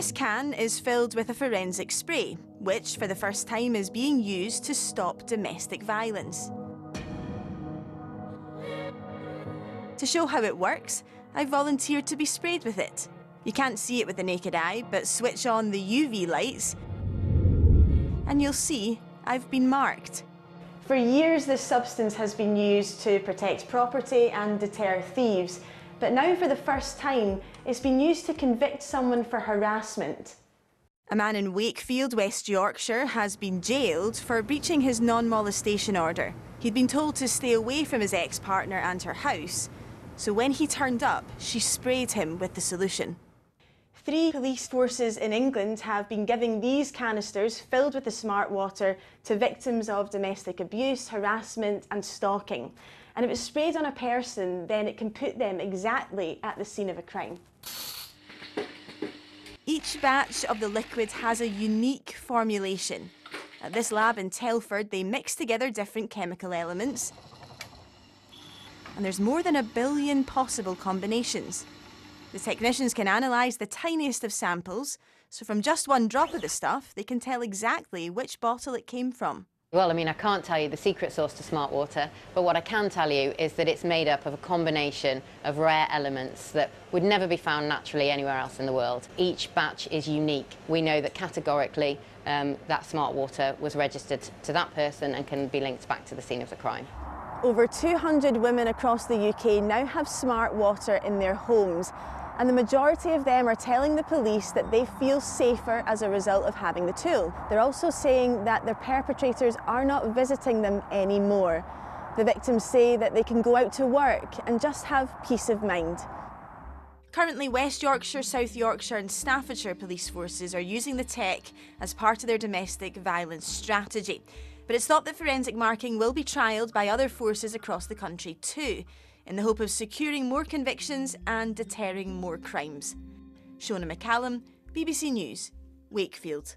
This can is filled with a forensic spray, which for the first time is being used to stop domestic violence. To show how it works, I volunteered to be sprayed with it. You can't see it with the naked eye, but switch on the UV lights and you'll see I've been marked. For years, this substance has been used to protect property and deter thieves, but now for the first time, it's been used to convict someone for harassment. A man in Wakefield, West Yorkshire, has been jailed for breaching his non-molestation order. He'd been told to stay away from his ex-partner and her house, so when he turned up, she sprayed him with the solution. Three police forces in England have been giving these canisters filled with the SmartWater to victims of domestic abuse, harassment and stalking. And if it's sprayed on a person, then it can put them exactly at the scene of a crime. Each batch of the liquid has a unique formulation. At this lab in Telford, they mix together different chemical elements. And there's more than a billion possible combinations. The technicians can analyse the tiniest of samples, so from just one drop of the stuff, they can tell exactly which bottle it came from. Well, I mean, I can't tell you the secret sauce to SmartWater, but what I can tell you is that it's made up of a combination of rare elements that would never be found naturally anywhere else in the world. Each batch is unique. We know that categorically um, that SmartWater was registered to that person and can be linked back to the scene of the crime. Over 200 women across the UK now have SmartWater in their homes and the majority of them are telling the police that they feel safer as a result of having the tool. They're also saying that their perpetrators are not visiting them anymore. The victims say that they can go out to work and just have peace of mind. Currently, West Yorkshire, South Yorkshire and Staffordshire police forces are using the tech as part of their domestic violence strategy. But it's thought that forensic marking will be trialled by other forces across the country too in the hope of securing more convictions and deterring more crimes. Shona McCallum, BBC News, Wakefield.